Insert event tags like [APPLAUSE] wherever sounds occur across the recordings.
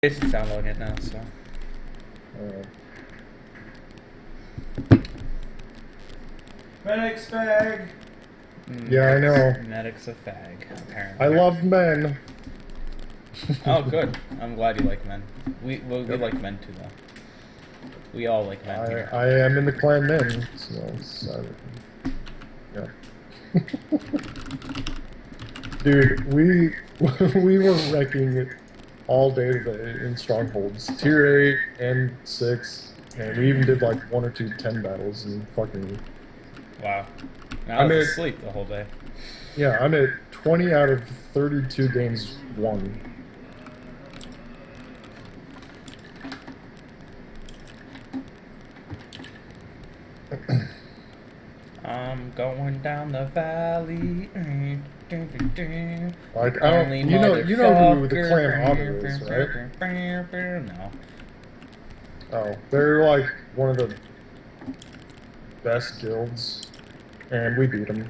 It's downloading it now, so. Uh, Medic spag! Mm, Yeah, I know. Medic's a fag, apparently. I love men. Oh, good. I'm glad you like men. We we, we Yep. like men too, though. We all like men I, here. I am in the clan men, so it's, yeah. [LAUGHS] Dude, we [LAUGHS] we were wrecking all day today in strongholds, tier eight and six, and we even did like one or two ten battles and fucking Wow. I I'm was at- asleep the whole day. yeah. I'm at twenty out of thirty-two games won. [CLEARS THROAT] I'm going down the valley. Like I don't, you know, you know who the clan Otter is, right? No. Oh, they're like one of the best guilds, and we beat them.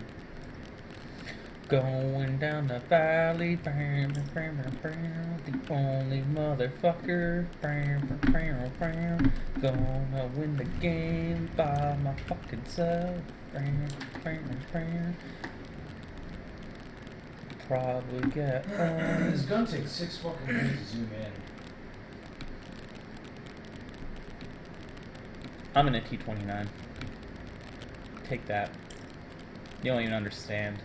Going down the valley, the only motherfucker. Gonna win the game by my fucking self. Probably get [CLEARS THROAT] It's um, gonna take six fucking minutes to zoom in. I'm in a T29. Take that. You don't even understand.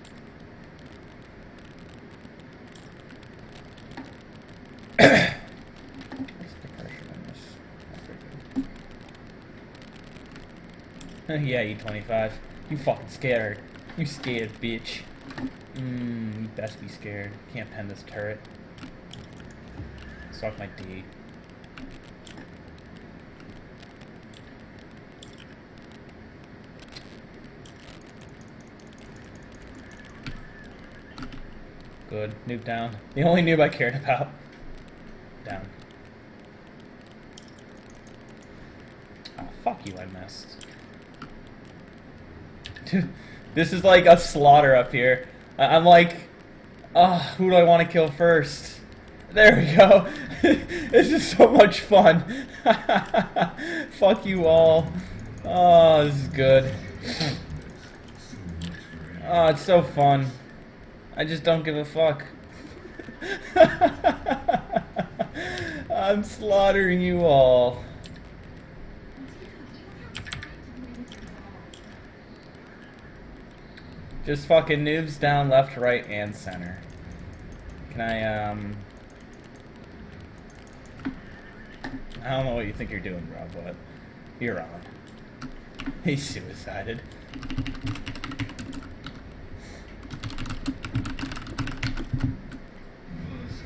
What's the pressure on this? [LAUGHS] Yeah, you 25. You fucking scared. You scared, bitch. Mmm, you best be scared. Can't pen this turret. Suck my D. Good. Noob down. The only noob I cared about. Down. Oh, fuck you, I missed. [LAUGHS] This is like a slaughter up here. I- I'm like, oh, who do I want to kill first? There we go. [LAUGHS] this is so much fun. [LAUGHS] Fuck you all. Oh, this is good. Oh, it's so fun. I just don't give a fuck. I'm slaughtering you all. Just fucking noobs down left, right, and center. Can I, um... I don't know what you think you're doing, bro, but you're on. [LAUGHS] He suicided.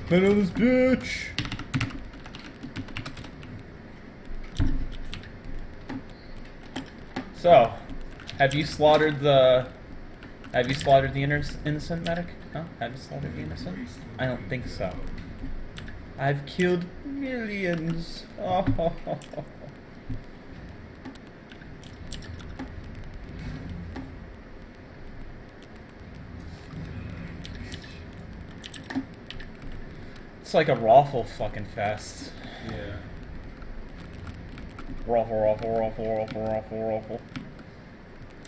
I this bitch! So, have you slaughtered the... Have you slaughtered the inner- innocent medic? Huh? Have you slaughtered the innocent? I don't think so. I've killed millions. Oh, [LAUGHS] It's like a raffle fucking fest. Yeah. Raffle, raffle, raffle, raffle, raffle, raffle.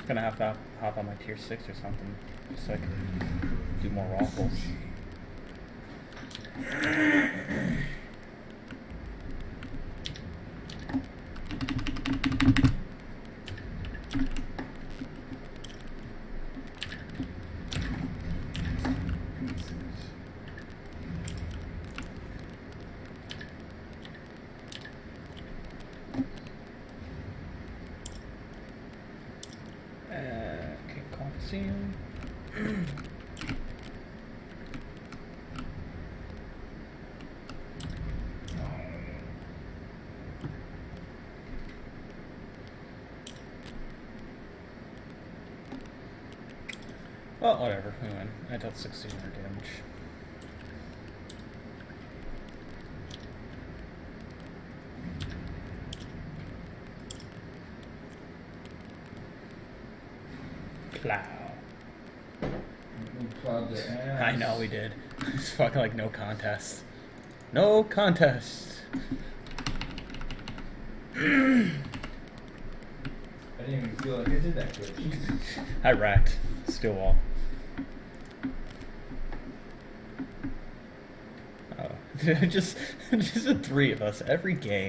Gonna have to hop on my tier 6 or something so I can do more raffles. Uh, Coliseum. Well, whatever, we win. I dealt 1600 damage. Plow. Their ass. I know we did. It's fucking like no contest. No contest. I didn't even feel like I did that good. [LAUGHS] I racked still wall. Oh, [LAUGHS] just [LAUGHS] just the three of us every game.